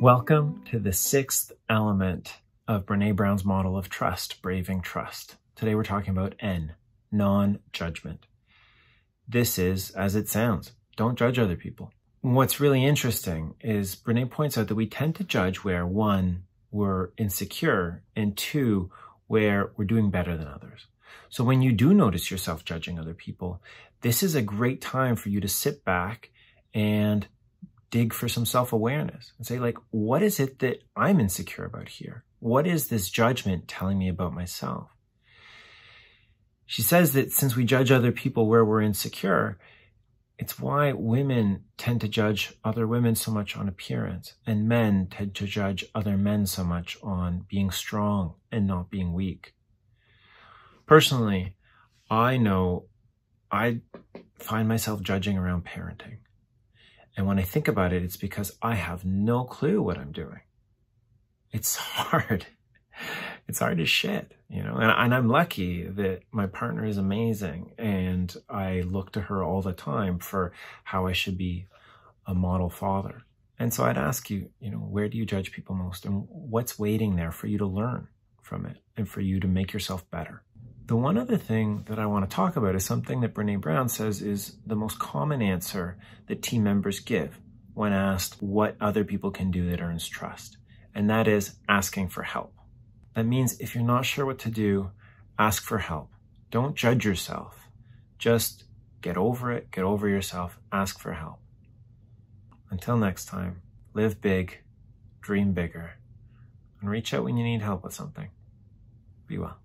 Welcome to the sixth element of Brene Brown's model of trust, braving trust. Today we're talking about N, non-judgment. This is, as it sounds, don't judge other people. What's really interesting is Brene points out that we tend to judge where one, we're insecure, and two, where we're doing better than others. So when you do notice yourself judging other people, this is a great time for you to sit back and dig for some self-awareness and say like, what is it that I'm insecure about here? What is this judgment telling me about myself? She says that since we judge other people where we're insecure, it's why women tend to judge other women so much on appearance and men tend to judge other men so much on being strong and not being weak. Personally, I know I find myself judging around parenting. And when I think about it, it's because I have no clue what I'm doing. It's hard. It's hard as shit, you know, and, and I'm lucky that my partner is amazing and I look to her all the time for how I should be a model father. And so I'd ask you, you know, where do you judge people most and what's waiting there for you to learn from it and for you to make yourself better? The one other thing that I want to talk about is something that Brene Brown says is the most common answer that team members give when asked what other people can do that earns trust. And that is asking for help. That means if you're not sure what to do, ask for help. Don't judge yourself. Just get over it, get over yourself, ask for help. Until next time, live big, dream bigger, and reach out when you need help with something. Be well.